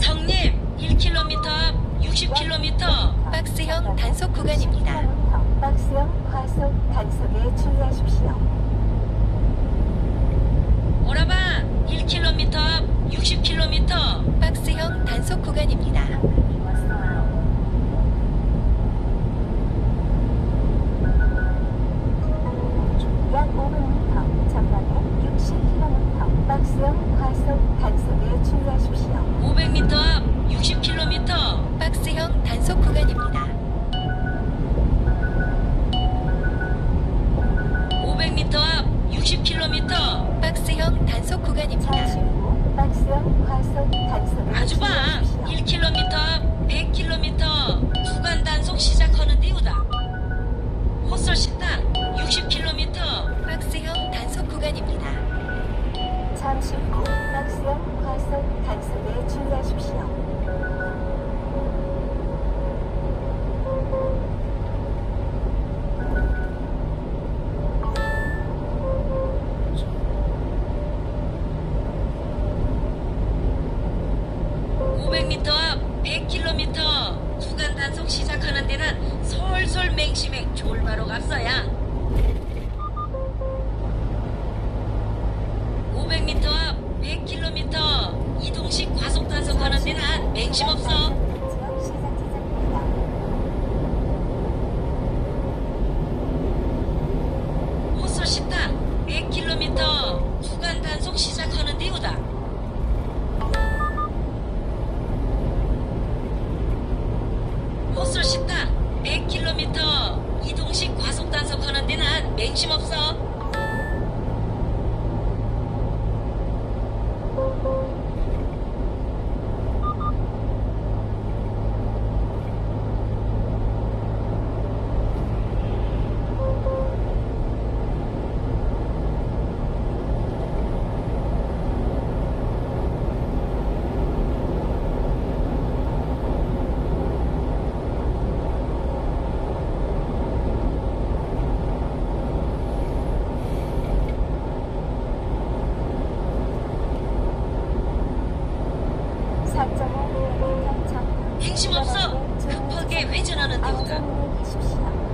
성님 1km 앞 60km 박스형 단속 구간입니다. 박스형 과속 단속에 주의하십시오. 오라바 1km 앞 60km 박스형 단속 구간입니다. 약 500m, 전방에 60km, 박스형 과속 단속에 주의하십시오. 500m 앞 60km 박스형 단속 구간입니다. 박스형 과속 아주방 주의하십시오. 1km 앞 100km 구간 단속 시작하는 데우다 헛설 식당 60km 박스형 단속 구간입니다. 잠시 후 박스형 과속 단속에 주의하십시오. 오 단속 시작하는 데는 솔솔 맹심행 졸바로 갔어야. 500m 앞 100km 이동식 과속 단속하는 데는 맹심 없어 지역 시작 지점입니다. 헛설 식당 100km 구간 단속 시작하는 데우다 헛설 식당 100km 이동식 과속 단속하는 데는 맹심 없어 맹심 없어 급하게 회전하는 하십시오.